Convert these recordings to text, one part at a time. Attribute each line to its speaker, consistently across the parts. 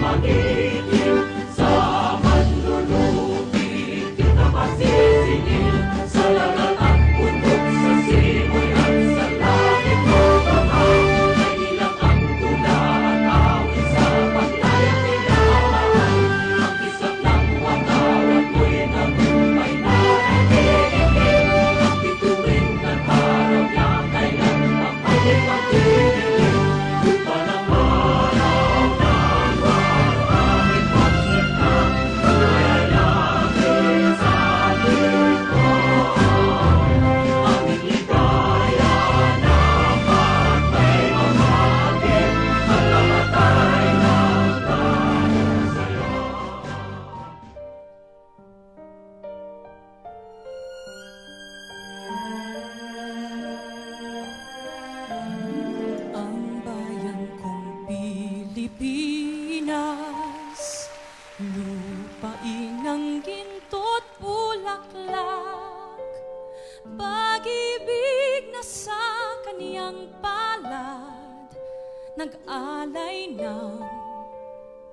Speaker 1: Maggie. Pilipinas Lupain ang ginto't bulaklak Pag-ibig na sa kaniyang palad Nag-alay ng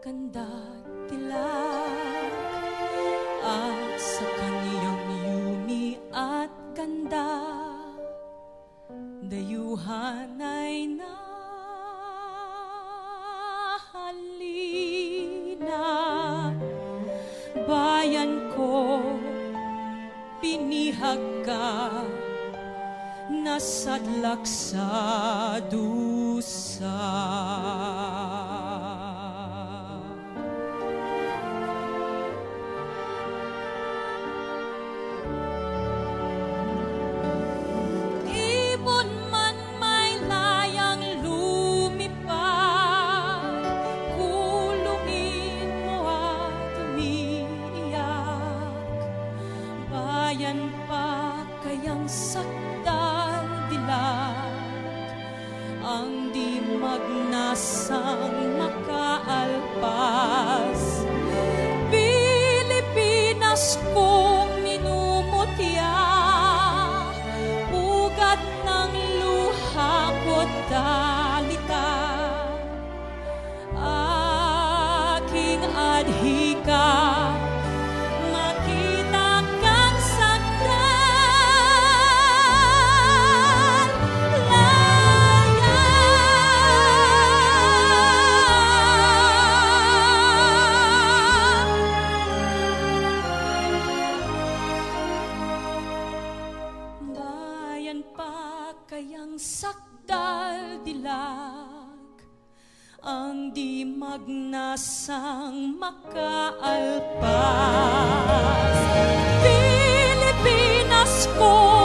Speaker 1: kandatilak. At sa kaniyang yumi at ganda Dayuhan nasadlak sa dusa. magnasang makaalpas. Pilipinas kong minumutya, ugat ng luha ko dalita. Aking adhi sakdal dilag. Ang di magnasang makaalpas. Pilipinas ko